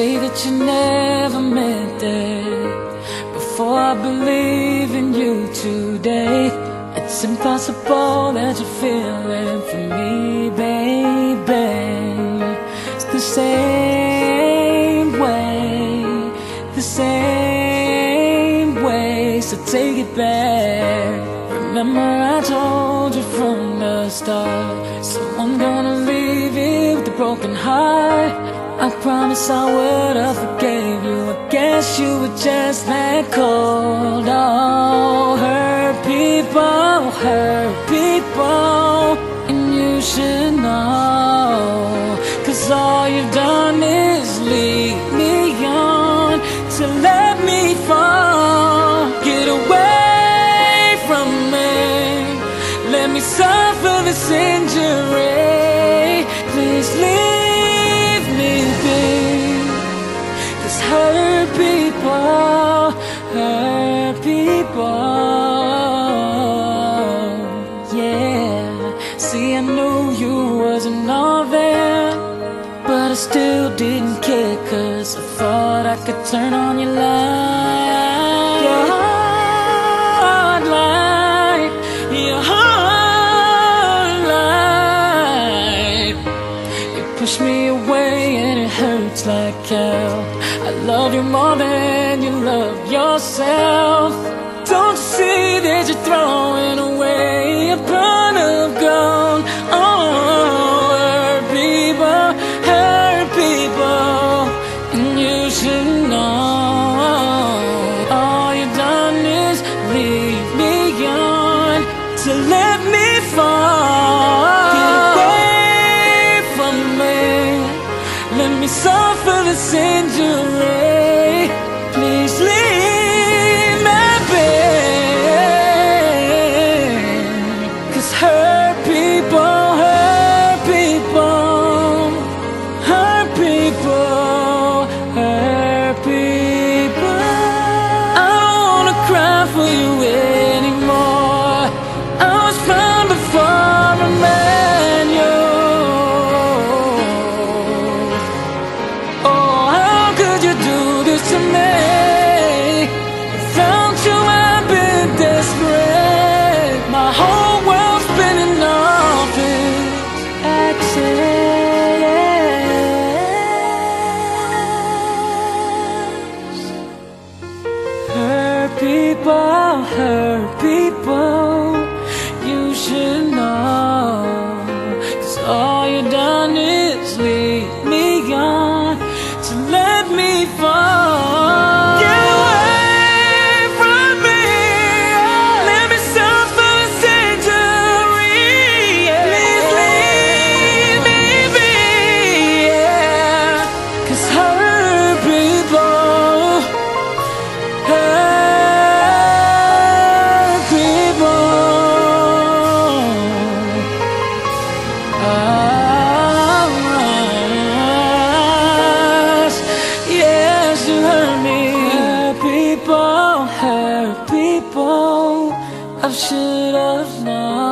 say that you never meant it Before I believe in you today It's impossible that you're feeling for me, baby. It's the same way, the same way So take it back. Remember I told you from the start Someone gonna leave you with a broken heart I promise I would have forgave you. I guess you were just that cold. Oh, hurt people, hurt people And you should know. Cause all you've done is lead me on To let me fall. Get away from me. Let me suffer this injury. Please leave hurt people, hurt people. Yeah. See I knew you wasn't all there But I still didn't care Cause I thought I could turn on your light. Your heart light Your heart light. You push me away and it hurts like hell I love you more than you love yourself. Don't you see that you're throwing away a pot of gold. Oh, hurt people, hurt people And you should know. All you've done is leave me on To let me fall. Me. Let me suffer this injury people You should know. Cause all you've done is lead me on To let me fall should've known